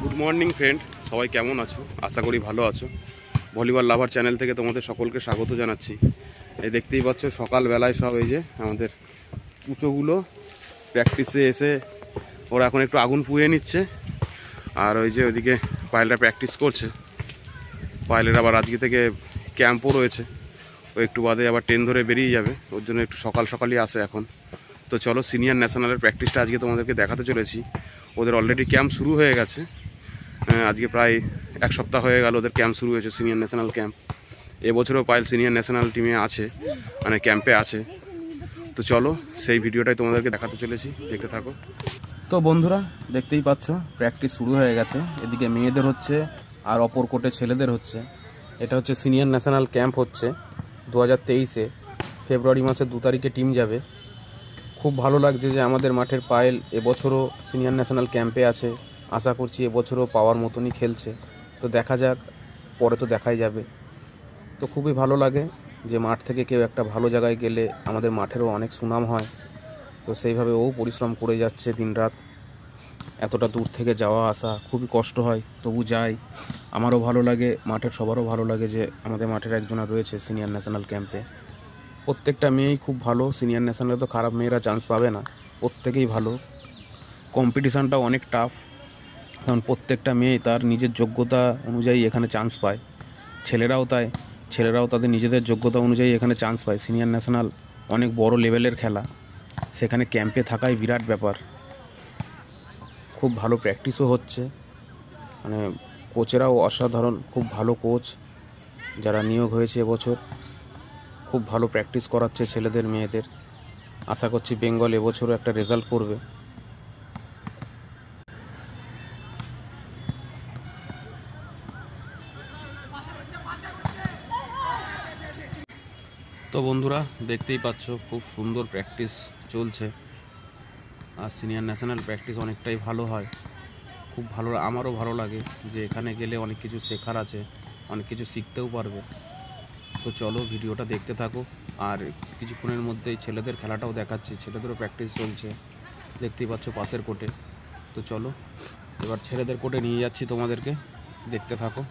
Good morning friend সবাই কেমন আছো? আশা করি ভালো আছো। ভলিবল লাভার চ্যানেল থেকে তোমাদের সকলকে স্বাগত জানাচ্ছি। এই দেখতেই পাচ্ছ, সকালবেলায় সব এই যে আমাদের পুচোগুলো প্র্যাকটিসে এসে ওরা এখন একটু আগুন পুড়িয়ে নিচ্ছে। আর ওই যে ওইদিকে পায়েলরা প্র্যাকটিস করছে। পায়েলের আবার আজকে থেকে ক্যাম্পও রয়েছে। ও একটু বাদে আবার ট্রেন ধরে বেরিয়ে যাবে, ওর জন্য একটু সকাল সকালই আসে এখন। তো চলো সিনিয়র ন্যাশনালের প্র্যাকটিসটা আজকে তোমাদেরকে দেখাতে চলেছি। ওদের অলরেডি ক্যাম্প শুরু হয়ে গেছে। আজকে প্রায় এক সপ্তাহ হয়ে গেল ওদের ক্যাম্প শুরু হয়েছে সিনিয়র ন্যাশনাল ক্যাম্প এবছরও পায়েল সিনিয়র ন্যাশনাল টিমে আছে মানে ক্যাম্পে আছে। তো চলো, সেই ভিডিওটাই তোমাদেরকে দেখাতে চলেছি, দেখতে থাকো। তো বন্ধুরা, দেখতেই পাচ্ছ প্র্যাকটিস শুরু হয়ে গেছে। এদিকে মেয়েদের হচ্ছে, আর অপর কোটে ছেলেদের হচ্ছে। এটা হচ্ছে সিনিয়র ন্যাশনাল ক্যাম্প হচ্ছে। দু হাজার তেইশে, ফেব্রুয়ারি মাসের দু তারিখে টিম যাবে। খুব ভালো লাগছে যে আমাদের মাঠের পায়েল এবছরও সিনিয়র ন্যাশনাল ক্যাম্পে আছে। আশা করছি এবছরও পাওয়ার মতনই খেলছে। তো দেখা যাক, পরে তো দেখাই যাবে। তো খুবই ভালো লাগে যে মাঠ থেকে কেউ একটা ভালো জায়গায় গেলে আমাদের মাঠেরও অনেক সুনাম হয়। তো সেইভাবে ও পরিশ্রম করে যাচ্ছে দিনরাত। এতটা দূর থেকে যাওয়া আসা খুবই কষ্ট হয়, তবু যাই। আমারও ভালো লাগে, মাঠের সবারও ভালো লাগে যে আমাদের মাঠের একজনা রয়েছে সিনিয়র ন্যাশনাল ক্যাম্পে প্রত্যেকটা মেয়েই খুব ভালো সিনিয়র ন্যাশনালে তো খারাপ মেয়েরা চান্স পাবে না, প্রত্যেকেই ভালো। কম্পিটিশানটাও অনেক টাফ কারণ প্রত্যেকটা মেয়ে তার নিজের যোগ্যতা অনুযায়ী এখানে চান্স পায়। ছেলেরাও তাই, ছেলেরাও তাদের নিজেদের যোগ্যতা অনুযায়ী এখানে চান্স পায়। সিনিয়র ন্যাশনাল অনেক বড় লেভেলের খেলা। সেখানে ক্যাম্পে থাকাই বিরাট ব্যাপার। খুব ভালো প্র্যাকটিসও হচ্ছে। মানে কোচেরাও অসাধারণ, খুব ভালো কোচ যারা নিয়োগ হয়েছে এবছর। খুব ভালো প্র্যাকটিস করাচ্ছে ছেলেদের, মেয়েদের। আশা করছি বেঙ্গল এবছরও একটা রেজাল্ট করবে। তো বন্ধুরা, দেখতেই পাচ্ছ, খুব সুন্দর প্র্যাকটিস চলছে। আর সিনিয়র ন্যাশনাল প্র্যাকটিস অনেকটাই ভালো হয়। খুব ভালো, আমারও ভালো লাগে যে এখানে গেলে অনেক কিছু শেখার আছে, অনেক কিছু শিখতেও পারবে। তো চলো ভিডিওটা দেখতে থাকো। আর কিছুক্ষণের মধ্যেই ছেলেদের খেলাটাও দেখাচ্ছি, ছেলেদেরও প্র্যাকটিস চলছে। দেখতেই পাচ্ছ পাশের কোর্টে তো চলো, এবার ছেলেদের কোর্টে নিয়ে যাচ্ছি তোমাদেরকে। দেখতে থাকো।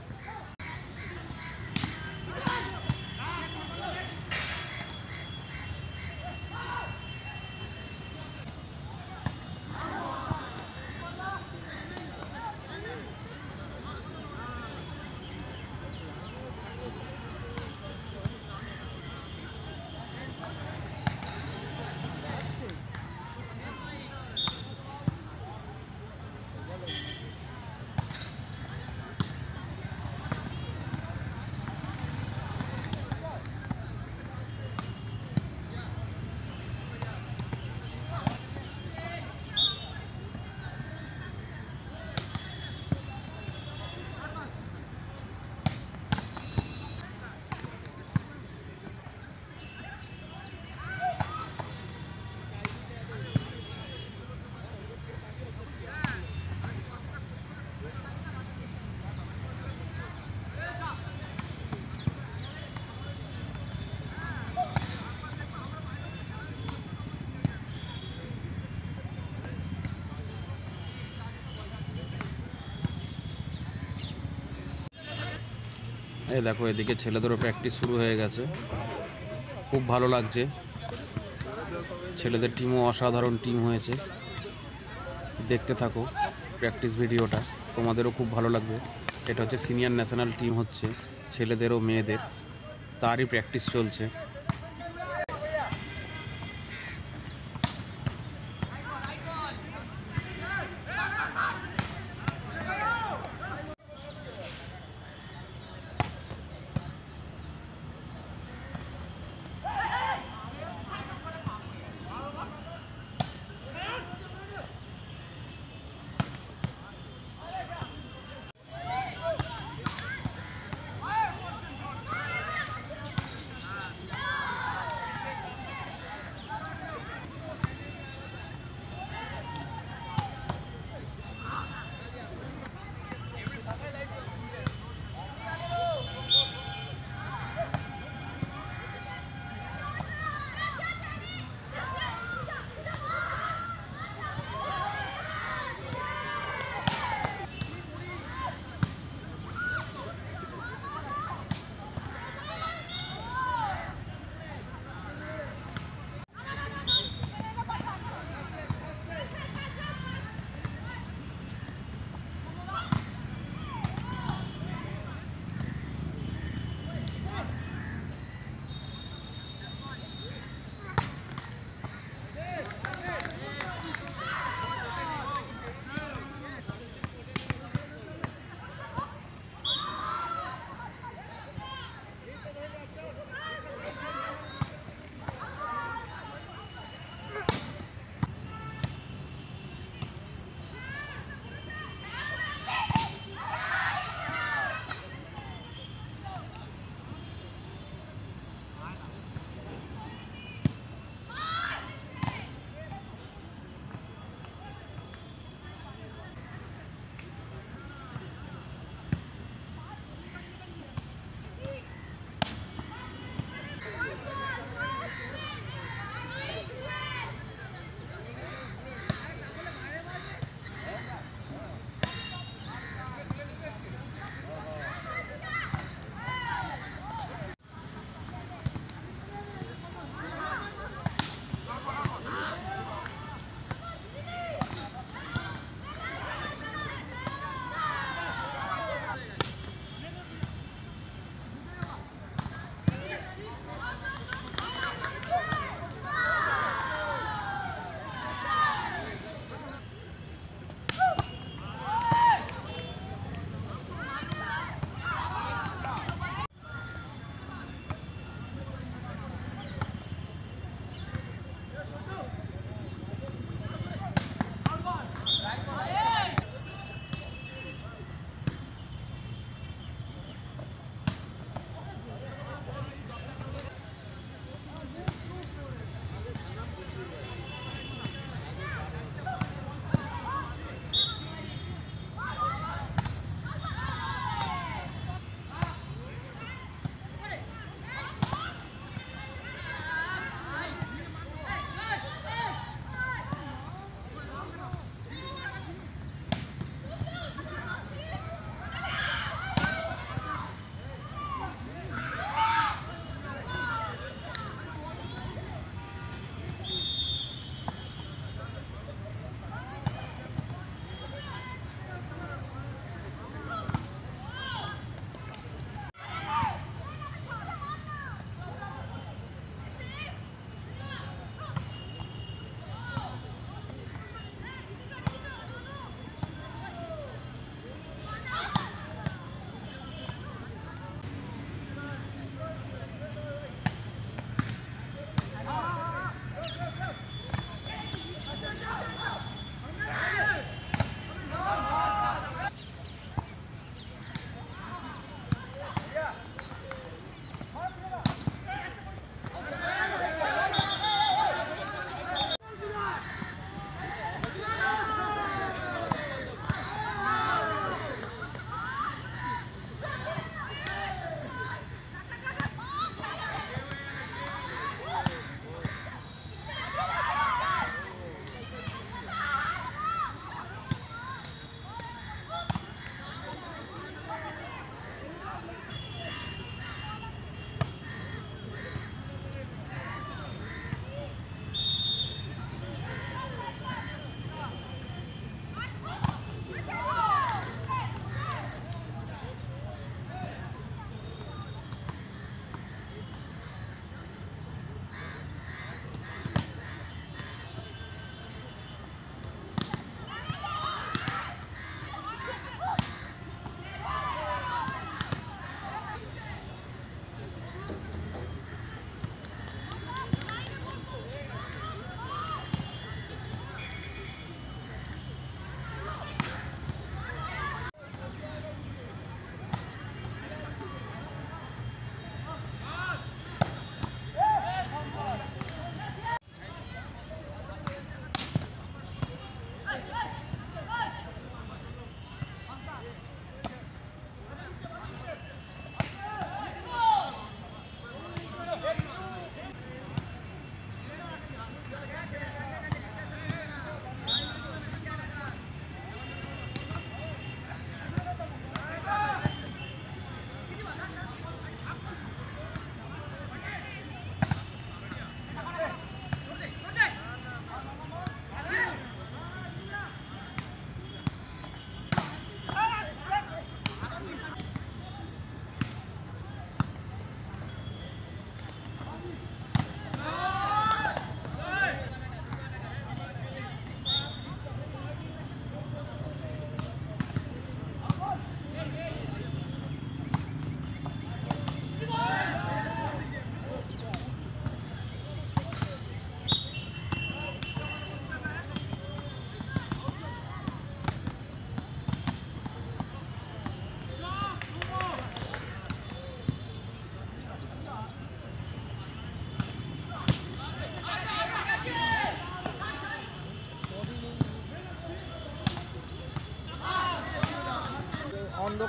দেখো, এদিকে ছেলেদেরও প্র্যাকটিস শুরু হয়ে গেছে। খুব ভালো লাগছে। ছেলেদের টিমও অসাধারণ টিম হয়েছে। দেখতে থাকো প্র্যাকটিস ভিডিওটা তোমাদেরও খুব ভালো লাগবে। এটা হচ্ছে সিনিয়র ন্যাশনাল টিম হচ্ছে ছেলেদের ও মেয়েদের। তারই প্র্যাকটিস চলছে।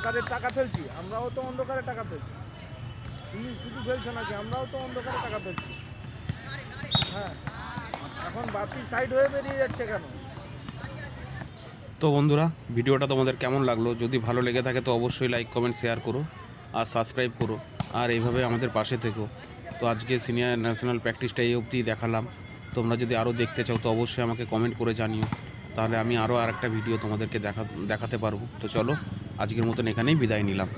অন্ধকারে টাকা ফেলছি, আমরাও তো অন্ধকারে টাকা ফেলছি। তুমি শুধু ফেলছো নাকি, আমরাও তো অন্ধকারে টাকা ফেলছি। হ্যাঁ এখন সাইড হয়ে বেরিয়ে যাচ্ছে কেন? তো বন্ধুরা, ভিডিওটা তোমাদের কেমন লাগল? যদি ভালো লেগে থাকে তো অবশ্যই লাইক কমেন্ট শেয়ার করো আর সাবস্ক্রাইব করো। আর এইভাবে আমাদের পাশে থেকো। তো আজকে সিনিয়র ন্যাশনাল প্র্যাকটিসটা এই অবধি দেখালাম। তোমরা যদি আরও দেখতে চাও তো অবশ্যই আমাকে কমেন্ট করে জানিও। তাহলে আমি আরও আরেকটা ভিডিও তোমাদেরকে দেখা, দেখাতে পারব। তো চলো আজকের মতন এখানেই বিদায় নিলাম।